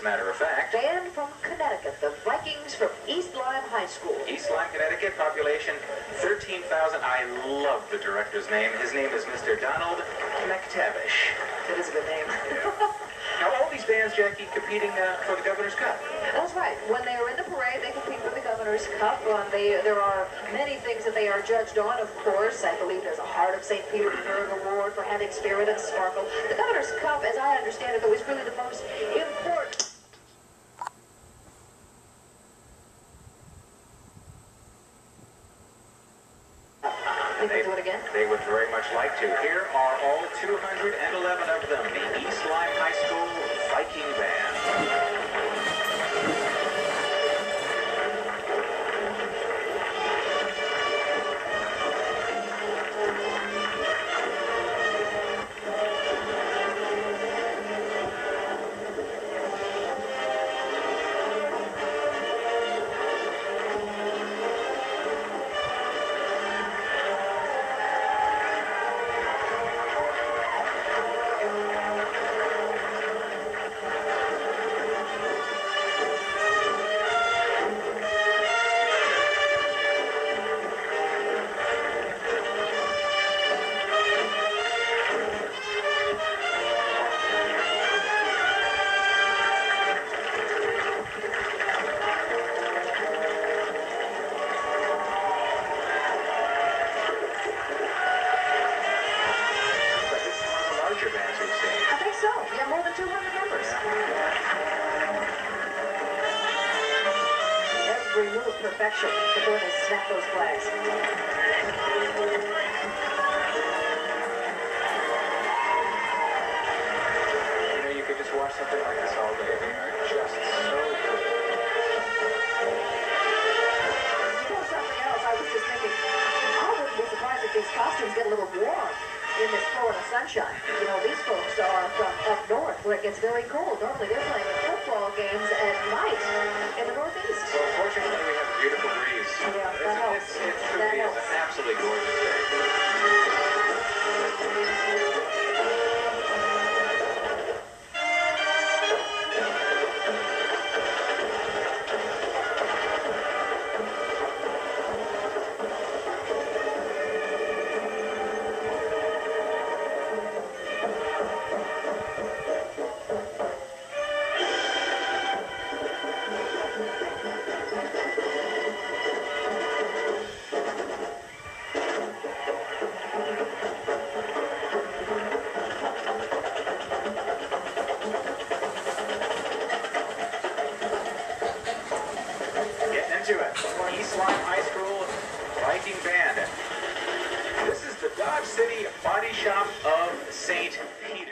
as a matter of fact. Band from Connecticut, the Vikings from East Lyme High School. East Lyme, Connecticut, population 13,000. I love the director's name. His name is Mr. Donald McTavish. That is a good name. Now, all these bands, Jackie, competing uh, for the Governor's Cup. That's right. When they are in the parade, they compete for the Governor's Cup. Um, they, there are many things that they are judged on, of course. I believe there's a Heart of St. Petersburg Award for having spirit and sparkle. The Governor's Cup, as I understand it, though, is really the most important. They They, do it again? they would very much like to. Here are all 211 of them, the East Lyme High School Perfection before they snap those flags. You know, you could just watch something like this all day. They are just so good. You know something else? I was just thinking, I wouldn't be surprised if these costumes get a little warm in this Florida sunshine. You know, these folks are from up north where it gets very cold. Normally they're playing football games at night Into it. East Lyme High School Viking Band. This is the Dodge City Body Shop of St. Peter.